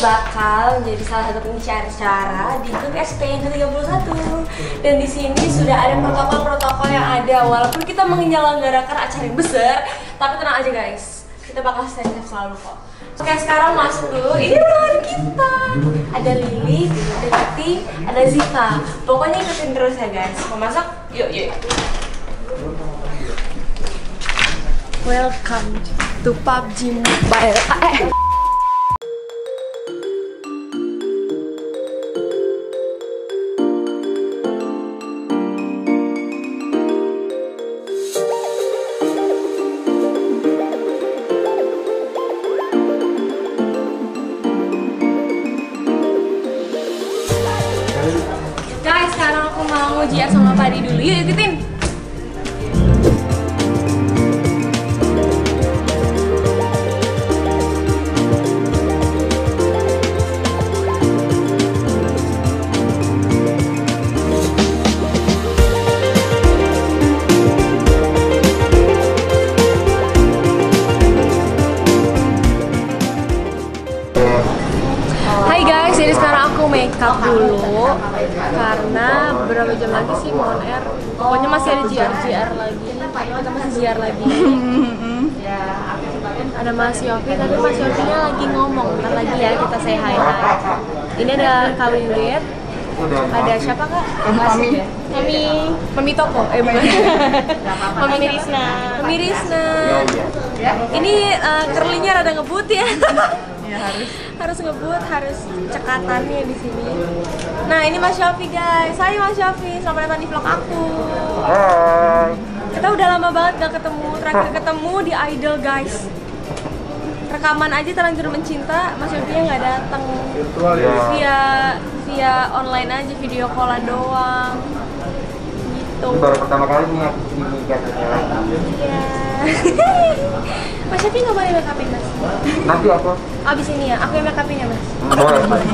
bakal menjadi salah satu pembicara acara di grup SP yang ke-31 dan di sini sudah ada protokol-protokol yang ada. Walaupun kita menyelenggarakan acara yang besar tapi tenang aja guys. Kita bakal stay safe selalu kok. Oke sekarang masuk dulu, ini ruangan kita. Ada Lili, ada Titi, ada Zika Pokoknya ikutin terus ya guys. Mau masuk? Yuk yuk. Welcome to PUBG Mobile Padi dulu. Yuk ikutin. Hai guys, jadi sekarang make up dulu karena berapa jam lagi sih mau on air? Pokoknya masih ada GR GR lagi. Kita masih GR lagi. ada Mas Yofi, tapi Mas Yofinya lagi ngomong. Ntar lagi ya kita say hi hi. Ini ada Kawin. Ada siapa kak? Mami. Mami. Mami Toko. Eh bukan. Mami Risna. Mami Risna. Ini uh, curly-nya rada ngebut ya. harus ngebut, harus cekatannya di sini. Nah ini Mas Syafi guys, saya Mas Syafi, selamat datang di vlog aku. Kita udah lama banget gak ketemu, terakhir ketemu di Idol guys. Rekaman aja terlanjur mencinta, Mas Syafi nya nggak datang. Via via online aja video callan doang. Gitu. Ini baru pertama kali nih aku ini katanya Iya. Mas Syafi nggak boleh make upin mas? Nanti aku Abis ini ya, aku yang make upin ya mas. boleh.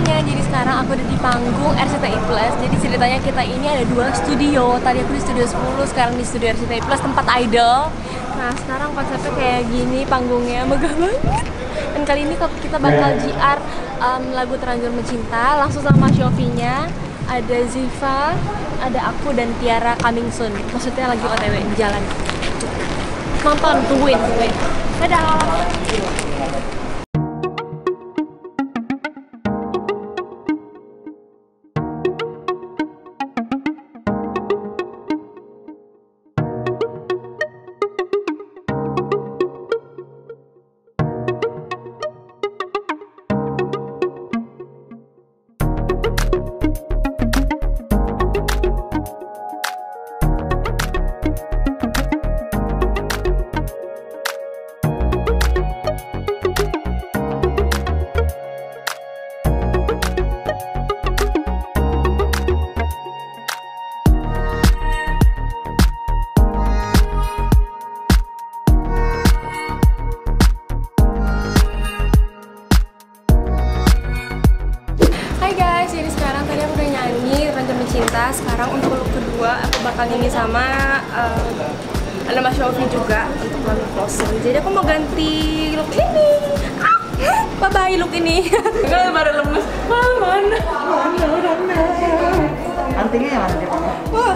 Jadi sekarang aku ada di panggung RCTI Plus. Jadi ceritanya kita ini ada dua studio. Tadi aku di studio 10, sekarang di studio RCTI Plus tempat idol. Nah sekarang konsepnya kayak gini, panggungnya megah banget. Dan kali ini kok kita bakal GR um, lagu Terlanjur Mencinta Langsung sama Shofi-nya Ada Ziva, ada aku dan Tiara coming soon. Maksudnya lagi otw di jalan Nonton, tungguin, tungguin Dadah sama eh, ada Mas Shofi juga untuk lagu closing Jadi aku mau ganti look ini ah, Bye bye look ini Gue baru lemes Ah, mana? Mana mana? Antingnya yang mana? Wah,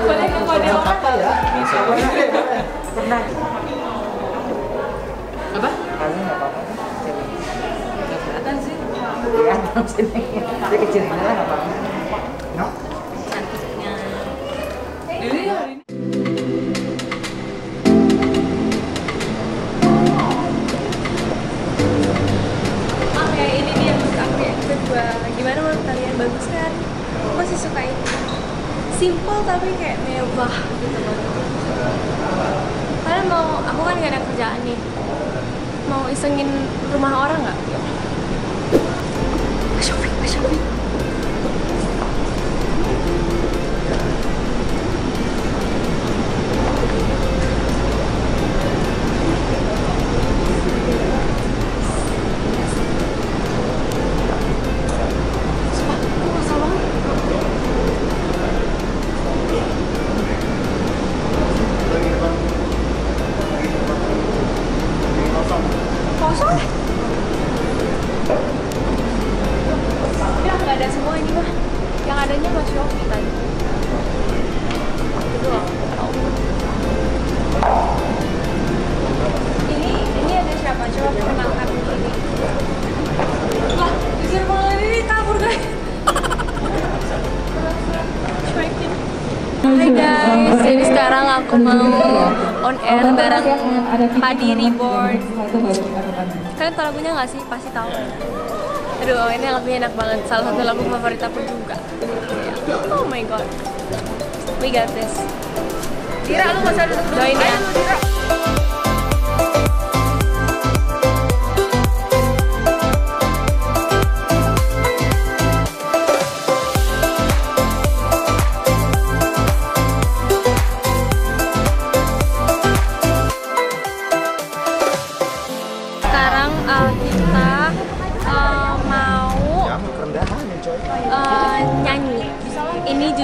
boleh ke kode apa? Pernah. Apa? Kali nggak apa-apa. Kelihatan sih Kelihatan sini. Dia kecil ini lah nggak apa-apa. Gimana menurut kalian? Bagus kan? Aku masih suka ini Simple tapi kayak mewah gitu Kalian mau, aku kan gak ada kerjaan nih Mau isengin rumah orang nggak? Mas Shofi, aku mau on air bareng Padi Reborn. Kalian tau lagunya nggak sih? Pasti tahu. Aduh, ini lagunya enak banget. Salah satu lagu favorit aku juga. Oh my god. We got this. Dira, lu gak usah duduk Join ya.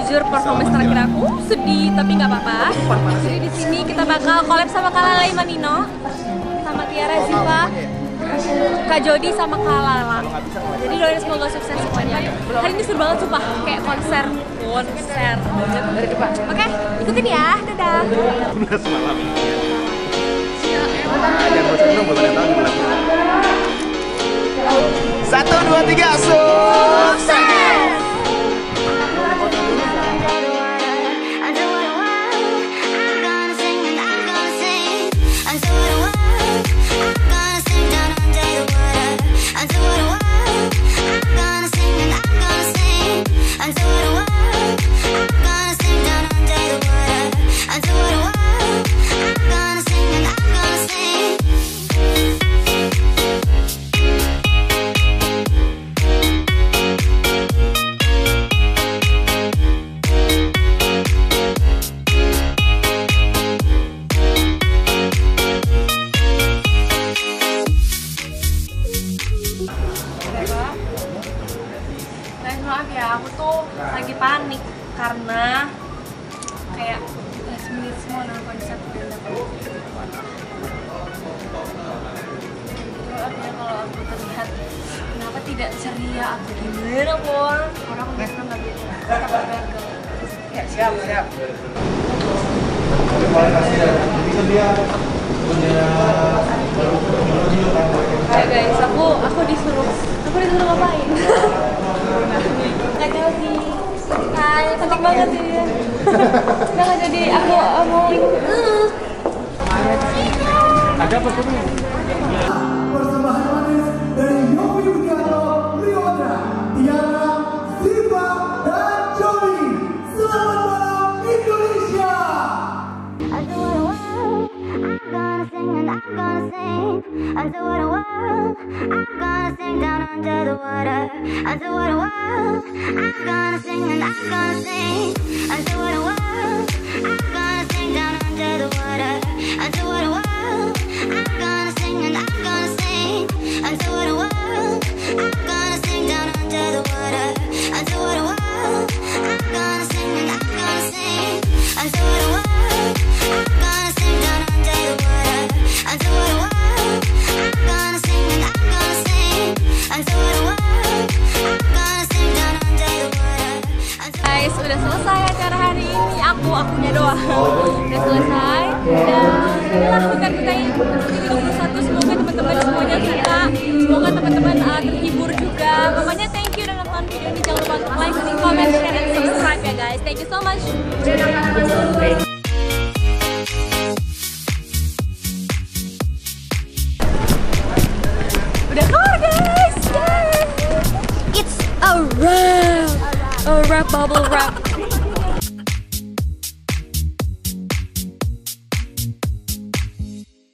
Jujur performance terakhir aku sedih tapi nggak apa-apa. Jadi di sini kita bakal collab sama Kak Lala Imanino, sama Tiara Ziva, Kak Jody sama Kak Lala. Jadi doain semoga sukses semuanya. Hari ini seru banget sumpah, kayak konser, konser. Dari depan. Oke, ikutin ya. Dadah. udah semalam jangan bosan dong belum ada yang tahu gimana satu dua tiga sukses maaf ya, aku tuh lagi panik karena kayak last minute semua nonton konser dan dapat Maaf ya kalau aku terlihat kenapa tidak ceria atau gimana pun orang tapi tetap gagal. Ya, siap, siap. Ya guys, aku aku disuruh aku disuruh ngapain? Jadi. Hai, cantik banget ya. Nggak jadi aku mau ini. ada apa tuh persembahan manis dari Yofi Widianto, Rioda, Tiara, Siva, dan Jody. Selamat malam Indonesia! I do what I want. I'm gonna sing and I'm gonna sing. I do what I I'm gonna sing down under the water. I want. I'm gonna sing and I'm gonna sing. I want. I'm gonna sing down under the water. I Guys, udah selesai acara hari ini. Aku, akunya doang. Udah selesai. Dan inilah bukan kita yang 2021. Semoga teman-teman semuanya suka. Semoga teman-teman uh, terhibur juga. Pokoknya thank you udah nonton video ini. Jangan lupa untuk like, comment, share, dan subscribe ya guys. Thank you so much. Wrap bubble wrap.